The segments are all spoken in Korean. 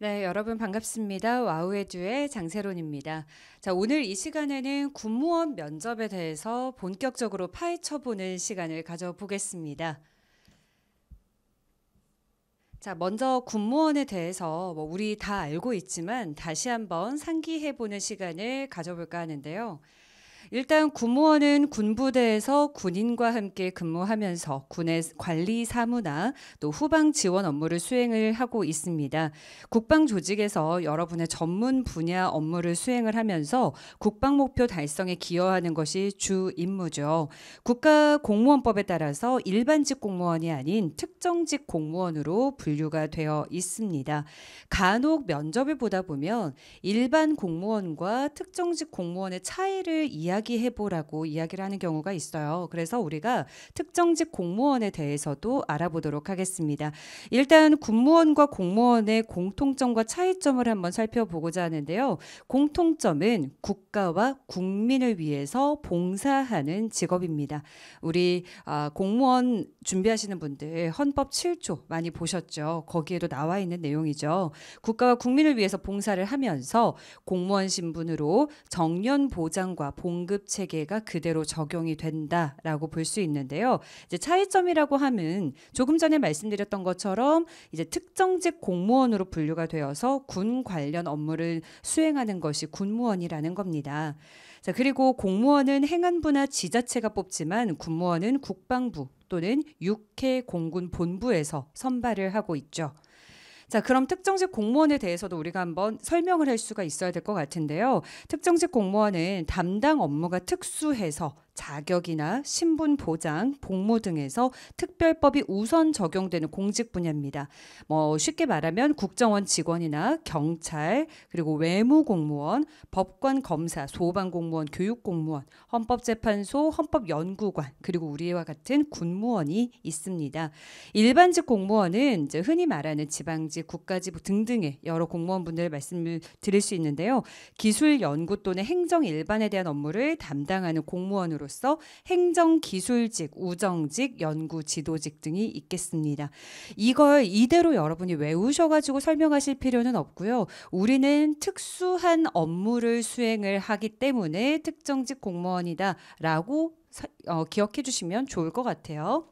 네, 여러분 반갑습니다. 와우에듀의 장세론입니다. 자, 오늘 이 시간에는 군무원 면접에 대해서 본격적으로 파헤쳐보는 시간을 가져보겠습니다. 자, 먼저 군무원에 대해서 뭐 우리 다 알고 있지만 다시 한번 상기해보는 시간을 가져볼까 하는데요. 일단 군무원은 군부대에서 군인과 함께 근무하면서 군의 관리 사무나 또 후방 지원 업무를 수행을 하고 있습니다. 국방 조직에서 여러분의 전문 분야 업무를 수행을 하면서 국방 목표 달성에 기여하는 것이 주 임무죠. 국가 공무원법에 따라서 일반직 공무원이 아닌 특정직 공무원으로 분류가 되어 있습니다. 간혹 면접을 보다 보면 일반 공무원과 특정직 공무원의 차이를 이야기 이야기해 보라고 이야기를 하는 경우가 있어요. 그래서 우리가 특정직 공무원에 대해서도 알아보도록 하겠습니다. 일단 군무원과 공무원의 공통점과 차이점을 한번 살펴보고자 하는데요. 공통점은 국가와 국민을 위해서 봉사하는 직업입니다. 우리 아, 공무원 준비하시는 분들 헌법 7조 많이 보셨죠? 거기에도 나와 있는 내용이죠. 국가와 국민을 위해서 봉사를 하면서 공무원 신분으로 정년 보장과 봉 공급 체계가 그대로 적용이 된다라고 볼 수 있는데요. 이제 차이점이라고 하면 조금 전에 말씀드렸던 것처럼 이제 특정직 공무원으로 분류가 되어서 군 관련 업무를 수행하는 것이 군무원이라는 겁니다. 자, 그리고 공무원은 행안부나 지자체가 뽑지만 군무원은 국방부 또는 육해 공군 본부에서 선발을 하고 있죠. 자, 그럼 특정직 공무원에 대해서도 우리가 한번 설명을 할 수가 있어야 될 것 같은데요. 특정직 공무원은 담당 업무가 특수해서 자격이나 신분 보장, 복무 등에서 특별법이 우선 적용되는 공직 분야입니다. 뭐 쉽게 말하면 국정원 직원이나 경찰, 그리고 외무 공무원, 법관 검사, 소방 공무원, 교육 공무원, 헌법재판소, 헌법연구관, 그리고 우리와 같은 군무원이 있습니다. 일반직 공무원은 이제 흔히 말하는 지방직, 국가직 등등의 여러 공무원분들 말씀을 드릴 수 있는데요. 기술 연구 또는 행정 일반에 대한 업무를 담당하는 공무원으로 공무원으로서 행정기술직, 우정직, 연구, 지도직 등이 있겠습니다. 이걸 이대로 여러분이 외우셔가지고 설명하실 필요는 없고요. 우리는 특수한 업무를 수행을 하기 때문에 특정직 공무원이다 라고 어, 기억해 주시면 좋을 것 같아요.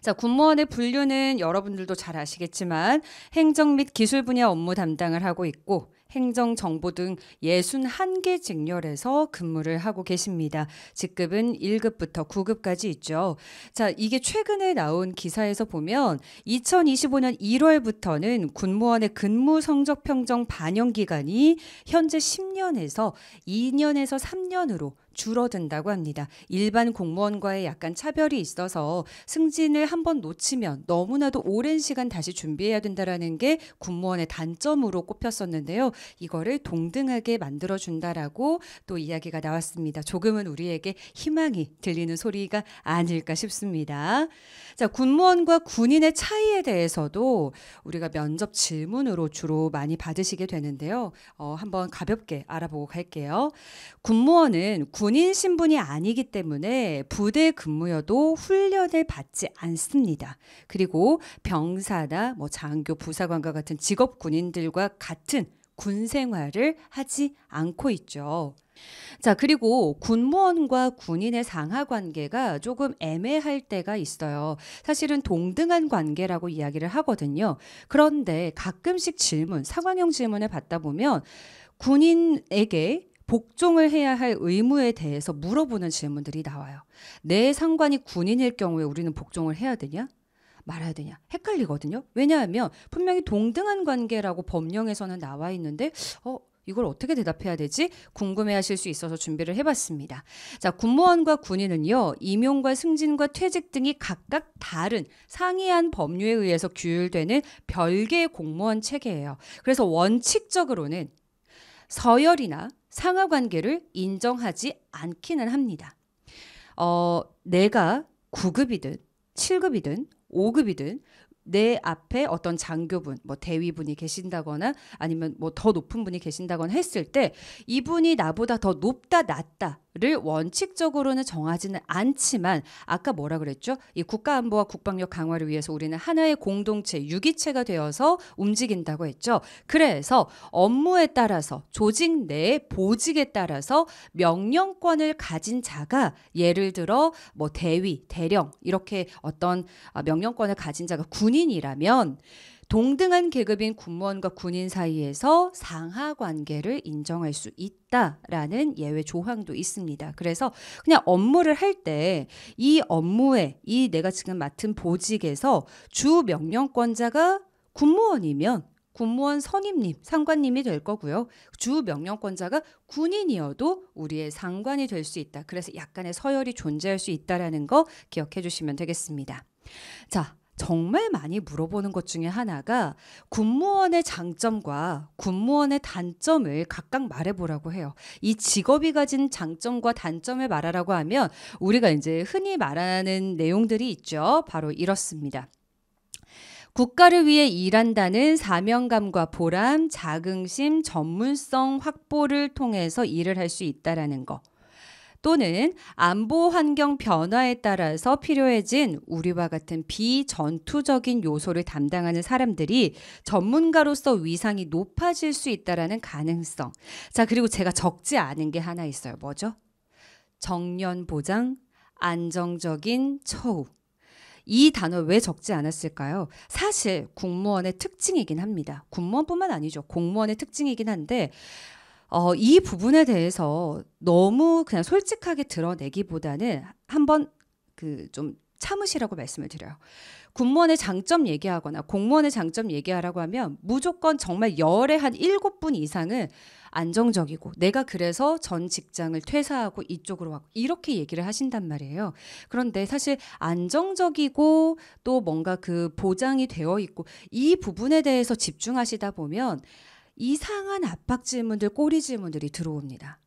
자, 군무원의 분류는 여러분들도 잘 아시겠지만 행정 및 기술 분야 업무 담당을 하고 있고 행정 정보 등 61개 직렬에서 근무를 하고 계십니다. 직급은 1급부터 9급까지 있죠. 자, 이게 최근에 나온 기사에서 보면 2025년 1월부터는 군무원의 근무 성적 평정 반영 기간이 현재 10년에서 2년에서 3년으로 줄어든다고 합니다. 일반 공무원과의 약간 차별이 있어서 승진을 한 번 놓치면 너무나도 오랜 시간 다시 준비해야 된다라는 게 군무원의 단점으로 꼽혔었는데요. 이거를 동등하게 만들어 준다라고 또 이야기가 나왔습니다. 조금은 우리에게 희망이 들리는 소리가 아닐까 싶습니다. 자, 군무원과 군인의 차이에 대해서도 우리가 면접 질문으로 주로 많이 받으시게 되는데요. 어, 한번 가볍게 알아보고 갈게요. 군무원은 군인 신분이 아니기 때문에 부대 근무여도 훈련을 받지 않습니다. 그리고 병사나 뭐 장교, 부사관과 같은 직업 군인들과 같은 군 생활을 하지 않고 있죠. 자, 그리고 군무원과 군인의 상하 관계가 조금 애매할 때가 있어요. 사실은 동등한 관계라고 이야기를 하거든요. 그런데 가끔씩 질문, 상황형 질문을 받다 보면 군인에게 복종을 해야 할 의무에 대해서 물어보는 질문들이 나와요. 내 상관이 군인일 경우에 우리는 복종을 해야 되냐? 말아야 되냐? 헷갈리거든요. 왜냐하면 분명히 동등한 관계라고 법령에서는 나와 있는데, 어, 이걸 어떻게 대답해야 되지? 궁금해 하실 수 있어서 준비를 해봤습니다. 자, 군무원과 군인은요, 임용과 승진과 퇴직 등이 각각 다른 상이한 법률에 의해서 규율되는 별개의 공무원 체계예요. 그래서 원칙적으로는 서열이나 상하 관계를 인정하지 않기는 합니다. 어, 내가 9급이든 7급이든 5급이든 내 앞에 어떤 장교분, 뭐 대위분이 계신다거나 아니면 뭐 더 높은 분이 계신다거나 했을 때 이분이 나보다 더 높다, 낮다 를 원칙적으로는 정하지는 않지만 아까 뭐라 그랬죠? 이 국가 안보와 국방력 강화를 위해서 우리는 하나의 공동체, 유기체가 되어서 움직인다고 했죠. 그래서 업무에 따라서 조직 내 보직에 따라서 명령권을 가진 자가 예를 들어 뭐 대위, 대령 이렇게 어떤 아, 명령권을 가진 자가 군인이라면 동등한 계급인 군무원과 군인 사이에서 상하 관계를 인정할 수 있다라는 예외 조항도 있습니다. 그래서 그냥 업무를 할 때 이 업무에 이 내가 지금 맡은 보직에서 주 명령권자가 군무원이면 군무원 선임님, 상관님이 될 거고요. 주 명령권자가 군인이어도 우리의 상관이 될 수 있다. 그래서 약간의 서열이 존재할 수 있다라는 거 기억해 주시면 되겠습니다. 자, 정말 많이 물어보는 것 중에 하나가 군무원의 장점과 군무원의 단점을 각각 말해보라고 해요. 이 직업이 가진 장점과 단점을 말하라고 하면 우리가 이제 흔히 말하는 내용들이 있죠. 바로 이렇습니다. 국가를 위해 일한다는 사명감과 보람, 자긍심, 전문성 확보를 통해서 일을 할 수 있다라는 거. 또는 안보 환경 변화에 따라서 필요해진 우리와 같은 비전투적인 요소를 담당하는 사람들이 전문가로서 위상이 높아질 수 있다라는 가능성. 자, 그리고 제가 적지 않은 게 하나 있어요. 뭐죠? 정년 보장, 안정적인 처우. 이 단어 왜 적지 않았을까요? 사실 공무원의 특징이긴 합니다. 군무원뿐만 아니죠. 공무원의 특징이긴 한데 어, 이 부분에 대해서 너무 그냥 솔직하게 드러내기보다는 한번 그 좀 참으시라고 말씀을 드려요. 군무원의 장점 얘기하거나 공무원의 장점 얘기하라고 하면 무조건 정말 열에 한 일곱 분 이상은 안정적이고 내가 그래서 전 직장을 퇴사하고 이쪽으로 왔고 이렇게 얘기를 하신단 말이에요. 그런데 사실 안정적이고 또 뭔가 그 보장이 되어 있고 이 부분에 대해서 집중하시다 보면 이상한 압박 질문들, 꼬리 질문들이 들어옵니다.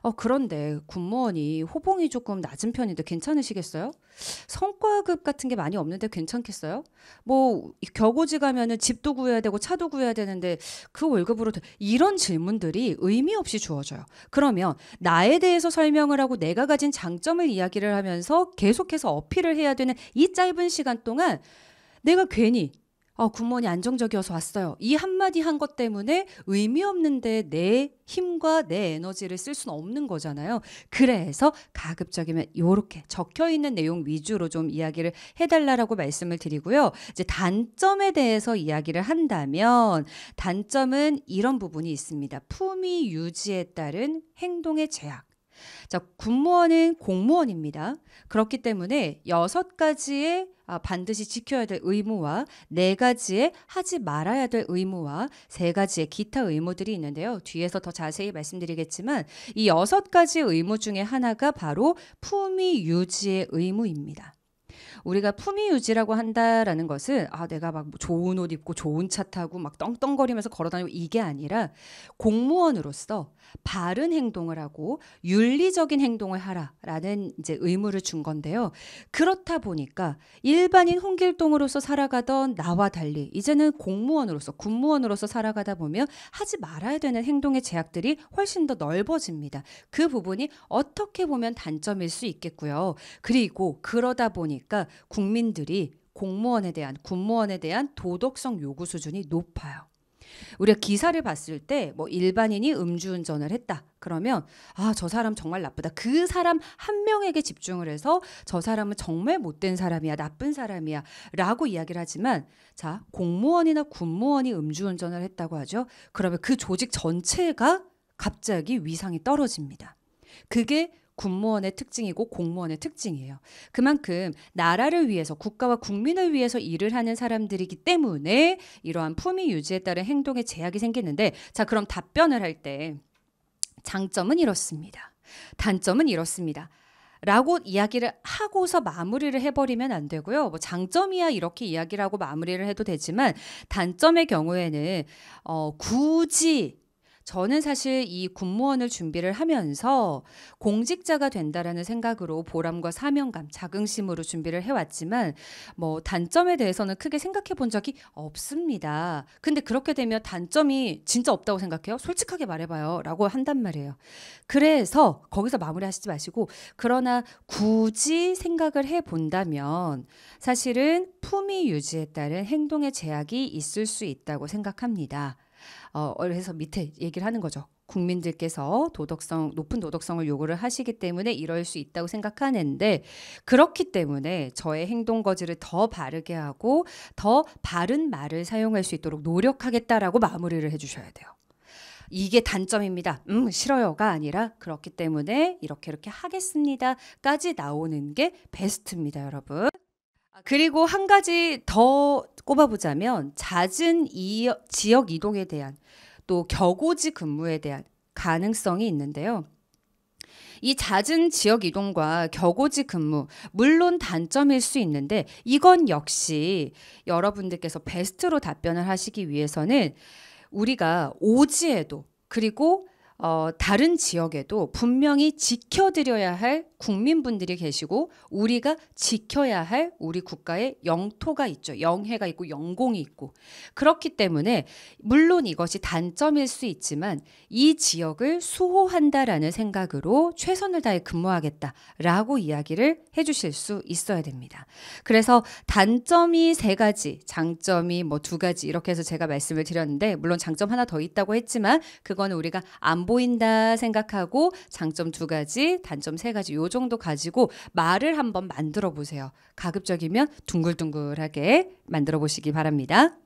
어, 그런데 군무원이 호봉이 조금 낮은 편인데 괜찮으시겠어요? 성과급 같은 게 많이 없는데 괜찮겠어요? 뭐 격오지 가면은 집도 구해야 되고 차도 구해야 되는데 그 월급으로 이런 질문들이 의미 없이 주어져요. 그러면 나에 대해서 설명을 하고 내가 가진 장점을 이야기를 하면서 계속해서 어필을 해야 되는 이 짧은 시간 동안 내가 괜히 어, 군무원이 안정적이어서 왔어요. 이 한마디 한 것 때문에 의미 없는데 내 힘과 내 에너지를 쓸 수는 없는 거잖아요. 그래서 가급적이면 이렇게 적혀 있는 내용 위주로 좀 이야기를 해달라라고 말씀을 드리고요. 이제 단점에 대해서 이야기를 한다면 단점은 이런 부분이 있습니다. 품위 유지에 따른 행동의 제약. 자, 군무원은 공무원입니다. 그렇기 때문에 여섯 가지의 아, 반드시 지켜야 될 의무와 네 가지의 하지 말아야 될 의무와 세 가지의 기타 의무들이 있는데요. 뒤에서 더 자세히 말씀드리겠지만 이 여섯 가지 의무 중에 하나가 바로 품위 유지의 의무입니다. 우리가 품위 유지라고 한다라는 것은 아 내가 막 좋은 옷 입고 좋은 차 타고 막 떵떵거리면서 걸어다니고 이게 아니라 공무원으로서 바른 행동을 하고 윤리적인 행동을 하라라는 이제 의무를 준 건데요. 그렇다 보니까 일반인 홍길동으로서 살아가던 나와 달리 이제는 공무원으로서 군무원으로서 살아가다 보면 하지 말아야 되는 행동의 제약들이 훨씬 더 넓어집니다. 그 부분이 어떻게 보면 단점일 수 있겠고요. 그리고 그러다 보니 까 국민들이 공무원에 대한 군무원에 대한 도덕성 요구 수준이 높아요. 우리가 기사를 봤을 때 뭐 일반인이 음주운전을 했다. 그러면 아, 저 사람 정말 나쁘다. 그 사람 한 명에게 집중을 해서 저 사람은 정말 못된 사람이야. 나쁜 사람이야. 라고 이야기를 하지만 자, 공무원이나 군무원이 음주운전을 했다고 하죠. 그러면 그 조직 전체가 갑자기 위상이 떨어집니다. 그게 군무원의 특징이고 공무원의 특징이에요. 그만큼 나라를 위해서 국가와 국민을 위해서 일을 하는 사람들이기 때문에 이러한 품위 유지에 따른 행동에 제약이 생기는데 자 그럼 답변을 할 때 장점은 이렇습니다. 단점은 이렇습니다. 라고 이야기를 하고서 마무리를 해버리면 안 되고요. 뭐 장점이야 이렇게 이야기를 하고 마무리를 해도 되지만 단점의 경우에는 어, 굳이 저는 사실 이 군무원을 준비를 하면서 공직자가 된다라는 생각으로 보람과 사명감, 자긍심으로 준비를 해왔지만 뭐 단점에 대해서는 크게 생각해 본 적이 없습니다. 근데 그렇게 되면 단점이 진짜 없다고 생각해요? 솔직하게 말해봐요. 라고 한단 말이에요. 그래서 거기서 마무리 하시지 마시고 그러나 굳이 생각을 해 본다면 사실은 품위 유지에 따른 행동의 제약이 있을 수 있다고 생각합니다. 어, 그래서 밑에 얘기를 하는 거죠. 국민들께서 도덕성 높은 도덕성을 요구를 하시기 때문에 이럴 수 있다고 생각하는데 그렇기 때문에 저의 행동 거지를 더 바르게 하고 더 바른 말을 사용할 수 있도록 노력하겠다라고 마무리를 해주셔야 돼요. 이게 단점입니다. 음, 싫어요가 아니라 그렇기 때문에 이렇게 이렇게 하겠습니다까지 나오는 게 베스트입니다, 여러분. 그리고 한 가지 더 꼽아보자면 잦은 이 지역 이동에 대한 또 격오지 근무에 대한 가능성이 있는데요. 이 잦은 지역 이동과 격오지 근무, 물론 단점일 수 있는데 이건 역시 여러분들께서 베스트로 답변을 하시기 위해서는 우리가 오지에도 그리고 어, 다른 지역에도 분명히 지켜드려야 할 국민분들이 계시고 우리가 지켜야 할 우리 국가의 영토가 있죠. 영해가 있고 영공이 있고 그렇기 때문에 물론 이것이 단점일 수 있지만 이 지역을 수호한다라는 생각으로 최선을 다해 근무하겠다라고 이야기를 해주실 수 있어야 됩니다. 그래서 단점이 세 가지, 장점이 뭐 두 가지 이렇게 해서 제가 말씀을 드렸는데 물론 장점 하나 더 있다고 했지만 그거는 우리가 안 보인다 생각하고 장점 두 가지, 단점 세 가지 요 정도 가지고 말을 한번 만들어 보세요. 가급적이면 둥글둥글하게 만들어 보시기 바랍니다.